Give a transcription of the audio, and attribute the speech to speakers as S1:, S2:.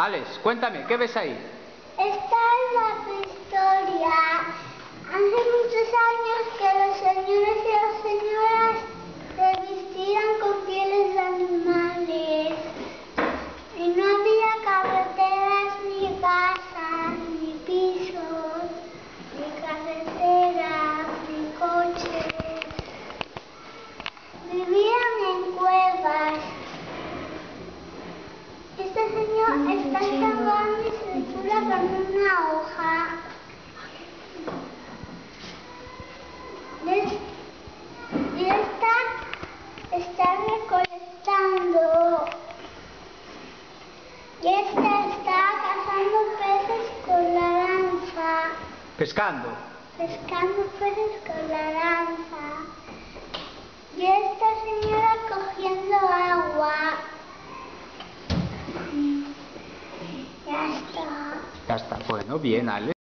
S1: Alex, cuéntame, ¿qué ves ahí?
S2: Esta es la prehistoria. Señor está cavando y se con una hoja. Y esta está recolectando. Y esta está cazando peces con la lanza.
S1: Pescando.
S2: Pescando peces con la lanza. Y esta señora cogiendo agua.
S1: Ya está. Bueno, bien, Alex.